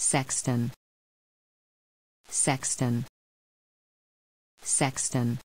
Sexton. Sexton. Sexton.